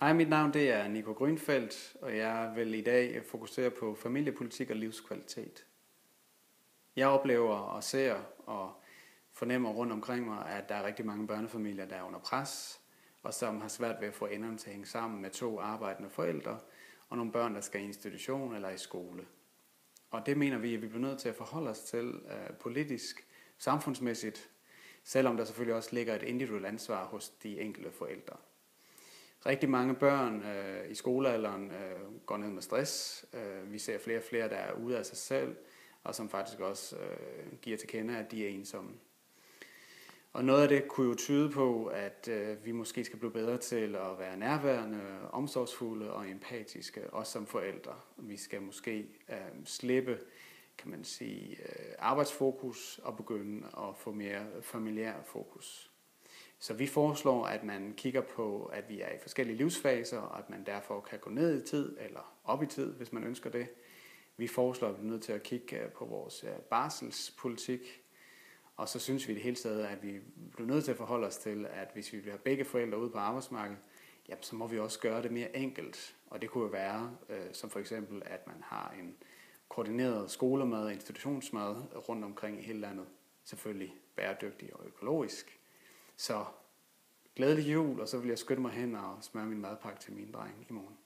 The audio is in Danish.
Hej, mit navn det er Nico Grønfeldt, og jeg vil i dag fokusere på familiepolitik og livskvalitet. Jeg oplever og ser og fornemmer rundt omkring mig, at der er rigtig mange børnefamilier, der er under pres, og som har svært ved at få enderne til at hænge sammen med to arbejdende forældre, og nogle børn, der skal i institution eller i skole. Og det mener vi, at vi bliver nødt til at forholde os til øh, politisk, samfundsmæssigt, selvom der selvfølgelig også ligger et individuelt ansvar hos de enkelte forældre. Rigtig mange børn øh, i skolealderen øh, går ned med stress. Øh, vi ser flere og flere, der er ude af sig selv, og som faktisk også øh, giver til kende, at de er ensomme. Og noget af det kunne jo tyde på, at øh, vi måske skal blive bedre til at være nærværende, omsorgsfulde og empatiske, også som forældre. Vi skal måske øh, slippe kan man sige, øh, arbejdsfokus og begynde at få mere familiær fokus. Så vi foreslår, at man kigger på, at vi er i forskellige livsfaser, og at man derfor kan gå ned i tid eller op i tid, hvis man ønsker det. Vi foreslår, at vi er nødt til at kigge øh, på vores øh, barselspolitik, og så synes vi det hele taget, at vi bliver nødt til at forholde os til, at hvis vi vil have begge forældre ude på arbejdsmarkedet, jamen, så må vi også gøre det mere enkelt. Og det kunne jo være, øh, som for eksempel, at man har en koordineret skolemad og institutionsmad rundt omkring i hele landet. Selvfølgelig bæredygtig og økologisk. Så glædelig jul, og så vil jeg skynde mig hen og smøre min madpakke til min dreng i morgen.